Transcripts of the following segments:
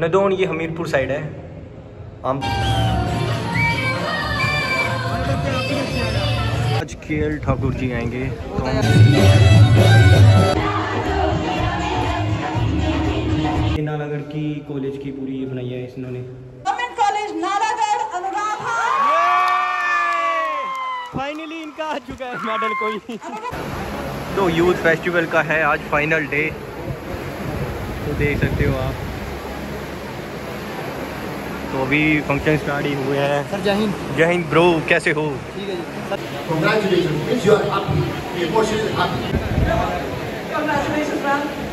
नदौन ये हमीरपुर साइड है। हम आज के एल ठाकुर जी आएँगे। तो नालागढ़ की कॉलेज की पूरी ये बनाई है इन्होंने। फाइनली इनका आ चुका है मेडल कोई। तो यूथ फेस्टिवल का है आज फाइनल डे तो देख सकते हो आप। तो अभी फ़ंक्शन स्टार्ट ही हुए हैं। सर जय हिंद। ब्रो कैसे हो?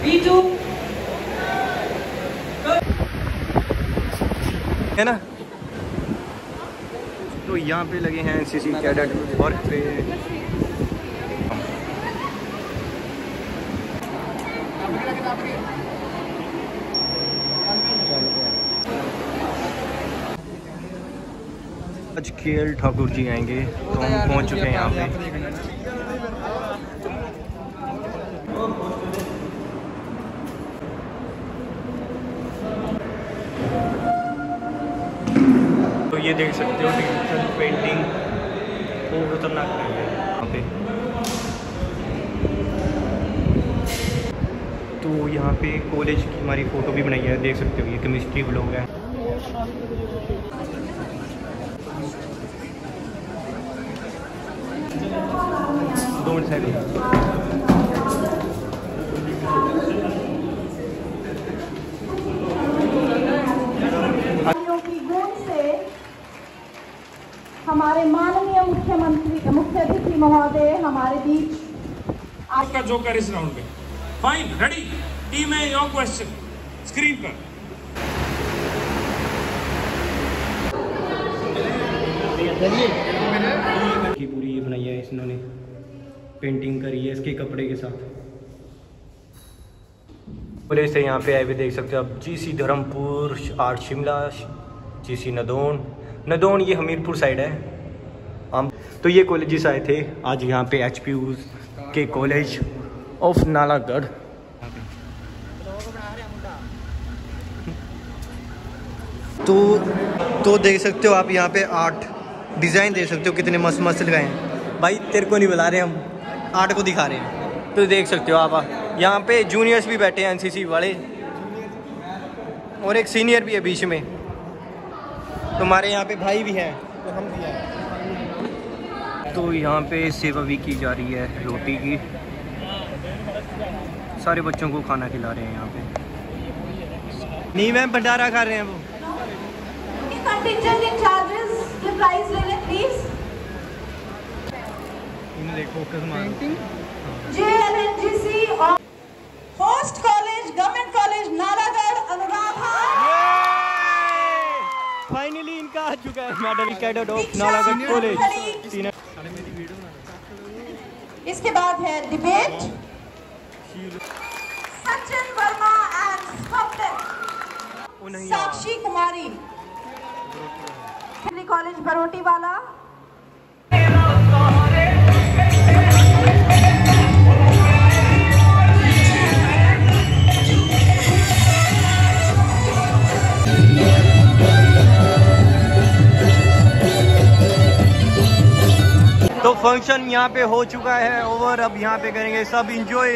ठीक है ना? तो यहाँ पे लगे हैं सी सी कैडेट और आज के एल ठाकुर जी आएँगे तो हम पहुँच चुके हैं यहाँ पे। तो ये देख सकते हो डिजिटल पेंटिंग बहुत खतरनाक है यहाँ पे। तो यहाँ पे कॉलेज की हमारी फ़ोटो भी बनाई है, देख सकते हो, ये केमिस्ट्री ब्लॉग है। दो मिनट सेकंड अधिकारियों की गूंज से हमारे माननीय मुख्यमंत्री मुख्य अतिथि महोदय हमारे बीच आपका जोकर इस राउंड में फाइन रेडी टीम है योर क्वेश्चन स्क्रीन पर की पूरी ये बनाई है इन्होंने पेंटिंग करी है इसके कपड़े के साथ। पूरे से यहाँ पे आए हुए देख सकते हो आप GC Dharampur art Shimla GC Nadaun. Nadaun ये हमीरपुर साइड है। हम तो ये कॉलेजेस आए थे आज यहाँ पे एचपीयू के कॉलेज ऑफ़ नालागढ़ तो तो देख सकते हो आप यहाँ पे आर्ट डिज़ाइन देख सकते हो कितने मस्त मस्त लगाए हैं। भाई तेरे को नहीं बुला रहे हम। आर्ट को दिखा रहे हैं। तो देख सकते हो आप यहाँ पे जूनियर्स भी बैठे हैं एनसीसी वाले। और एक सीनियर भी है बीच में। तुम्हारे यहाँ पे भाई भी हैं तो हम भी हैं। तो यहाँ पे सेवा भी की जा रही है रोटी की। सारे बच्चों को खाना खिला रहे हैं यहाँ पे। नहीं मैम भंडारा खा रहे हैं वो। इन देखो और host college government college Nalagarh Anurag finally इनका आ चुका है medal cadet of Nalagarh college इसके बाद है debate Sachin Verma and Sakshi Kumari. College Baroti वाला। फ़ंक्शन यहाँ पे हो चुका है ओवर। अब यहाँ पे करेंगे सब इंजॉय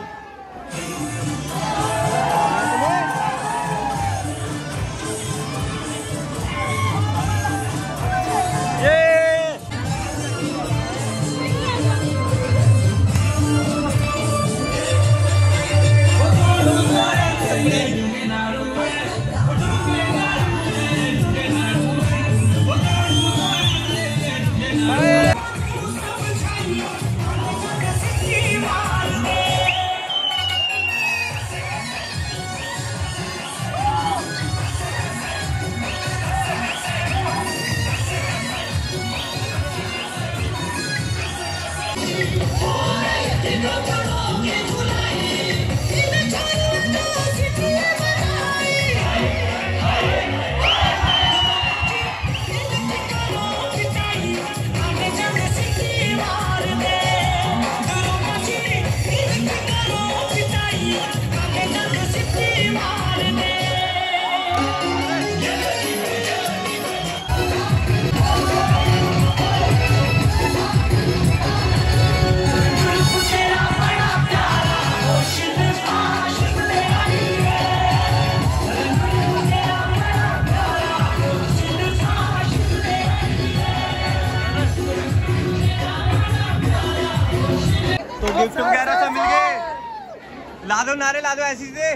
ला दो नारे ला दो ऐसी से।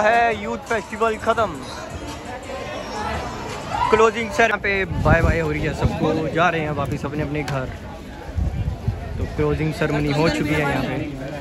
है यूथ फेस्टिवल खत्म। क्लोजिंग सर यहाँ पे बाय बाय हो रही है सबको। जा रहे हैं वापिस अपने अपने घर। तो क्लोजिंग सेरेमनी हो चुकी है यहाँ पे।